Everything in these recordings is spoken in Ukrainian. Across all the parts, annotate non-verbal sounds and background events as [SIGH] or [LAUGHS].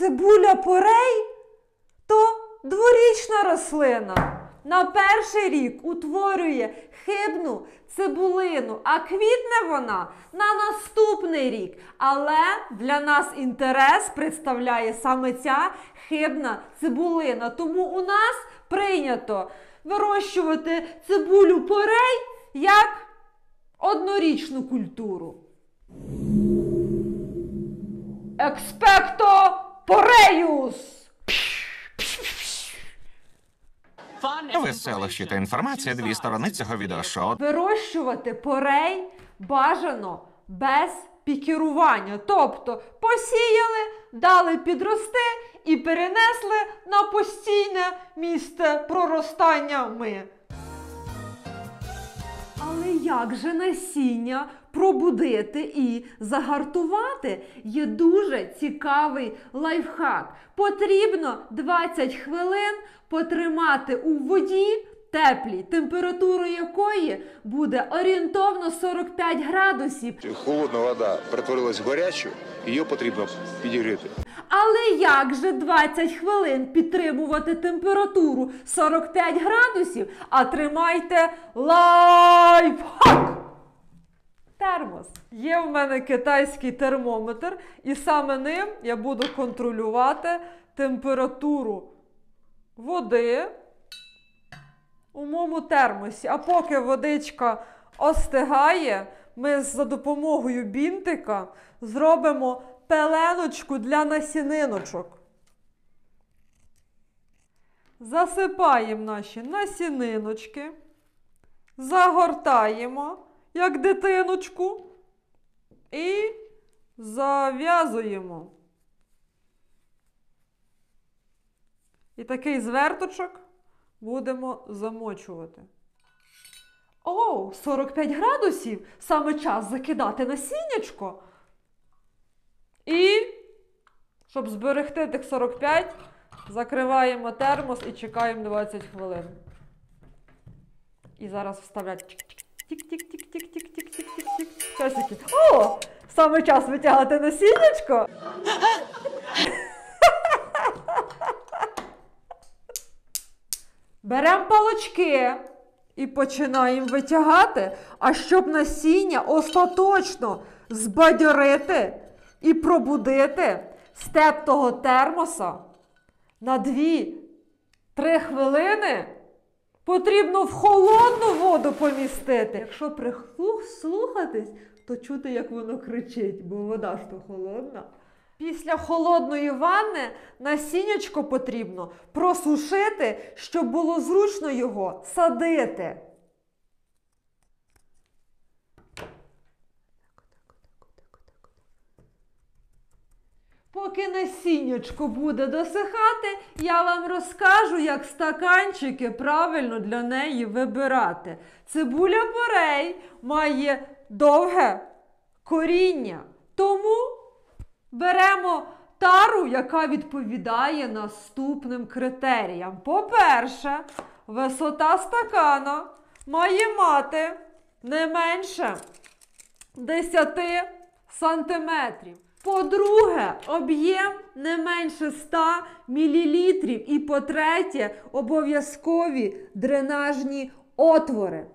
цибуля порей то дворічна рослина. На перший рік утворює хибну цибулину, а квітне вона на наступний рік. Але для нас інтерес представляє саме ця хибна цибулина. Тому у нас прийнято вирощувати цибулю порей як однорічну культуру. Експекто пореюс! Веселощі та інформація дві сторони цього відеошоу. Вирощувати порей бажано без пікірування. Тобто посіяли, дали підрости і перенесли на постійне місце проростання ми. Але як же насіння пробудити і загартувати? Є дуже цікавий лайфхак. Потрібно 20 хвилин потримати у воді теплій, температура якої буде орієнтовно 45 градусів. Холодна вода перетворилась в гарячу, її потрібно підігріти. Але як же 20 хвилин підтримувати температуру 45 градусів, а тримайте лайфхак! Термос. Є в мене китайський термометр, і саме ним я буду контролювати температуру води у моєму термосі. А поки водичка остигає, ми за допомогою бінтика зробимо пеленочку для насіниночок. Засипаємо наші насіниночки, загортаємо, як дитиночку, і зав'язуємо. І такий зверточок будемо замочувати. О, 45 градусів! Саме час закидати насіннячко. І, щоб зберегти тих 45, закриваємо термос і чекаємо 20 хвилин. І зараз вставляти тік-тік-тік-тік-тік-тік-тік-тік-тік. Часики. О! Саме час витягати насіннячко. Беремо палочки і починаємо витягати. А щоб насіння остаточно збадьорити і пробудити степ того термоса на 2-3 хвилини, потрібно в холодну воду помістити. Якщо прислухатись, то чути, як воно кричить, бо вода ж то холодна. Після холодної ванни насіннячко потрібно просушити, щоб було зручно його садити. Поки насіннячко буде досихати, я вам розкажу, як стаканчики правильно для неї вибирати. Цибуля порей має довге коріння. Тому беремо тару, яка відповідає наступним критеріям. По-перше, висота стакана має мати не менше 10 сантиметрів. По-друге, об'єм не менше 100 мл. І по-третє, обов'язкові дренажні отвори.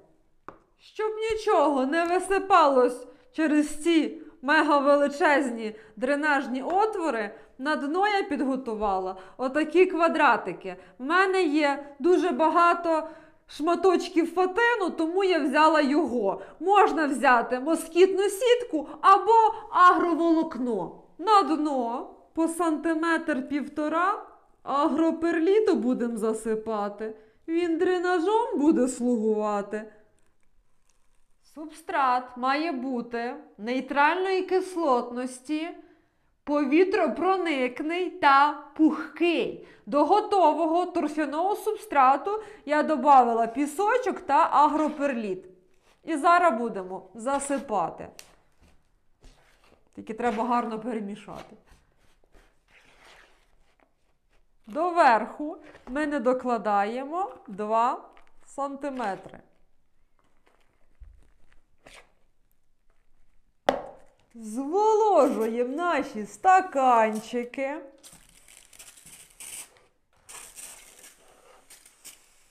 Щоб нічого не висипалось через ці мегавеличезні дренажні отвори, на дно я підготувала отакі квадратики. В мене є дуже багато шматочків фатину, тому я взяла його. Можна взяти москітну сітку або агроволокно. На дно по сантиметр півтора агроперліту будемо засипати. Він дренажом буде слугувати. Субстрат має бути нейтральної кислотності, повітропроникний та пухкий. До готового торфяного субстрату я додала пісочок та агроперліт. І зараз будемо засипати. Тільки треба гарно перемішати. Доверху ми не докладаємо 2 сантиметри. зволожуємо наші стаканчики.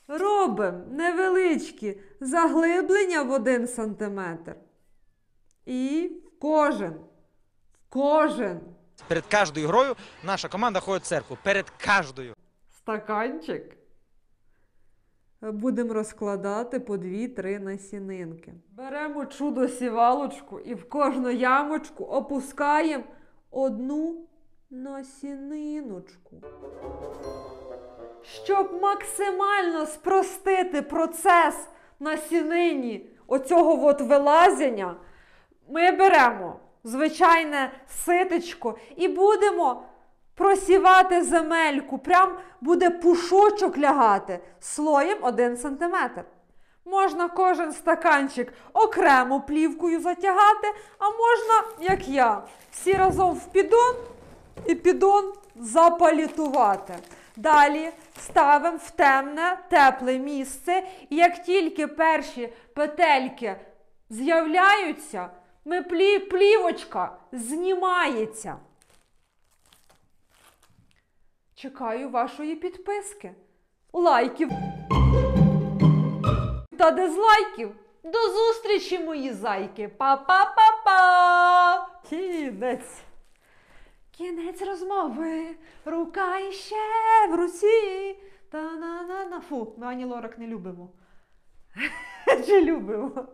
Робимо невеличкі заглиблення в один сантиметр. І в кожен. В кожен. Перед кожною грою наша команда ходить в церкву. Перед кожною. Стаканчик будемо розкладати по 2-3 насінинки. Беремо чудо сівалочку і в кожну ямочку опускаємо одну насіниночку. Щоб максимально спростити процес насінині оцього от вилазення, ми беремо звичайне ситечко і будемо просівати земельку. Прям буде пушочок лягати слоєм 1 см. Можна кожен стаканчик окремо плівкою затягати, а можна, як я, всі разом в піддон і піддон запалітувати. Далі ставимо в темне, тепле місце, і як тільки перші петельки з'являються, ми плі, плівочка знімається. Чекаю вашої підписки, лайків та дизлайків. До зустрічі, мої зайки! Па-па-па-па! Кінець! Кінець розмови, рука іще в руці. Та-на-на-на. Фу, ми Ані Лорак не любимо. [LAUGHS] Чи любимо?